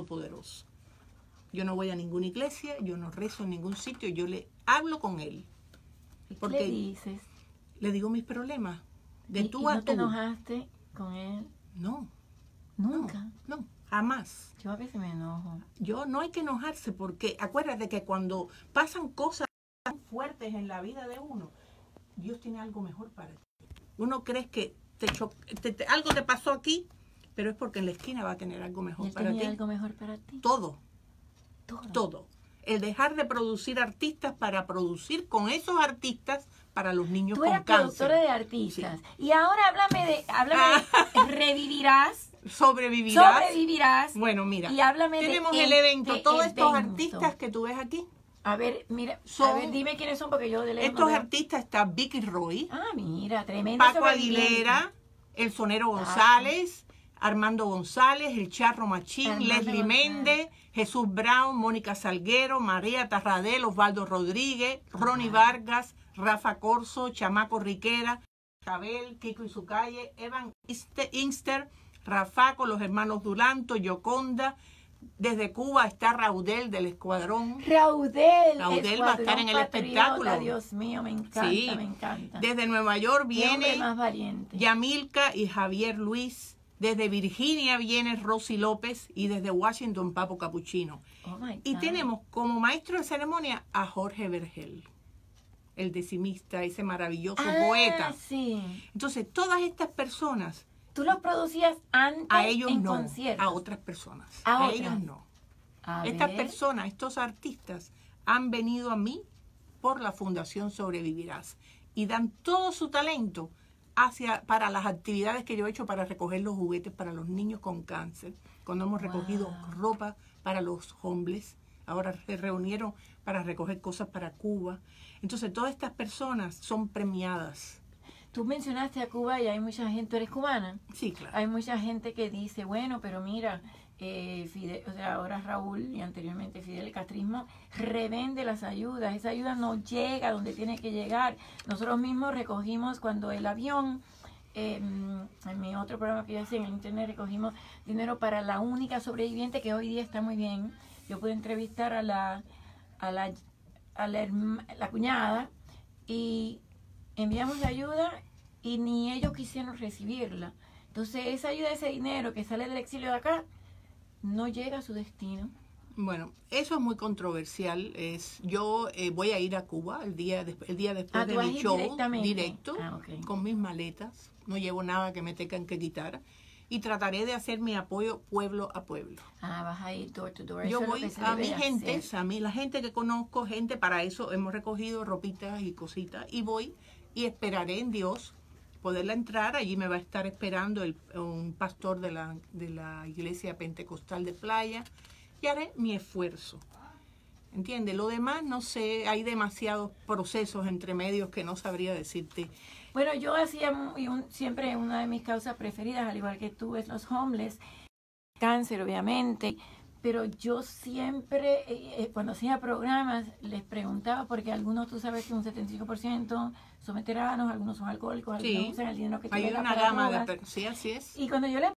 Todopoderoso. Yo no voy a ninguna iglesia, yo no rezo en ningún sitio, yo le hablo con Él. ¿Y qué Porque- le dices? Le digo mis problemas. De ¿Y- tú y a no te enojaste con él? No, Nunca. no, jamás. Yo a veces me enojo. Yo no hay que enojarse porque acuérdate que cuando pasan cosas tan fuertes en la vida de uno, Dios tiene algo mejor para ti. Uno crees que te- te- algo te pasó aquí, pero es porque en la esquina va a tener algo ¿Y mejor para ti. algo mejor para ti? Todo, Todo. todo. El dejar de producir artistas para producir con esos artistas para los niños Tú con eras cáncer. productora de artistas. Y ahora háblame de, háblame de revivirás, Sobrevivirás. sobrevivirás. Bueno, mira, Y háblame de tenemos el evento. Todos estos artistas que tú ves aquí, A ver, mira, Son- a ver, dime quiénes son porque yo de lejos no estos veo. artistas está Vicky Roy, Ah, mira, tremendo. Paco. Aguilera, el sonero González, Armando González, el Charro Machín, Armando Leslie. Méndez, Jesús Brown, Mónica Salguero, María Tarradel, Osvaldo Rodríguez, Ronnie Vargas, Rafa Corso, Chamaco Riquera, Cabel, Kiko y su calle, Evan Inster, Rafaco, los hermanos Duranto, Yoconda. Desde Cuba está Raudel del Escuadrón. Raudel. Raudel va a estar en el Patriota, espectáculo. Dios mío, me encanta, Sí. me encanta. Desde Nueva York viene más valiente. Yamilka y Javier Luis. Desde Virginia viene Rosy López y desde Washington Papo Capuchino. Oh Y tenemos como maestro de ceremonia a Jorge Vergel, el decimista, ese maravilloso Ah, poeta. sí. Entonces, todas estas personas, Tú los producías antes a ellos en no, conciertos. a otras personas. A A, otras. ellos no. A Estas ver. personas, estos artistas, han venido a mí por la Fundación Sobrevivirás y dan todo su talento hacia para las actividades que yo he hecho para recoger los juguetes para los niños con cáncer. Cuando hemos recogido ropa para los homeless, ahora se reunieron para recoger cosas para Cuba. Entonces, todas estas personas son premiadas. Tú mencionaste a Cuba y hay mucha gente, tú eres cubana. Sí, claro. Hay mucha gente que dice, bueno, pero mira, eh, Fidel, o sea, ahora Raúl y anteriormente Fidel Castrismo revende las ayudas. Esa ayuda no llega donde tiene que llegar. Nosotros mismos recogimos cuando el avión, eh, en mi otro programa que yo hacía en el internet, recogimos dinero para la única sobreviviente que hoy día está muy bien. Yo pude entrevistar a la, a la, a la, herma- la cuñada y enviamos la ayuda y ni ellos quisieron recibirla. Entonces esa ayuda, ese dinero que sale del exilio de acá, no llega a su destino. Bueno, eso es muy controversial. Es, yo eh, voy a ir a Cuba el día, el día después Ah, de ¿tú vas a mi ir show directo Ah, con mis maletas. No llevo nada que me tengan que quitar. Y trataré de hacer mi apoyo pueblo a pueblo. Ah, vas a ir door to door. Yo Eso voy a mi gente, a mí, la gente que conozco, gente, para eso hemos recogido ropitas y cositas. Y voy y esperaré en Dios poderla entrar. Allí me va a estar esperando el, un pastor de la, de la iglesia pentecostal de playa. Y haré mi esfuerzo. ¿Entiendes? Lo demás, no sé, hay demasiados procesos entre medios que no sabría decirte. Bueno, yo hacía un- siempre una de mis causas preferidas, al igual que tú, es los homeless. Cáncer, obviamente. Pero yo siempre, eh, eh, cuando hacía programas, les preguntaba, porque algunos tú sabes que un 75% son veteranos, algunos son alcohólicos, Sí. algunos usan el dinero que Hay una gama de... Sí, así es. Y cuando yo le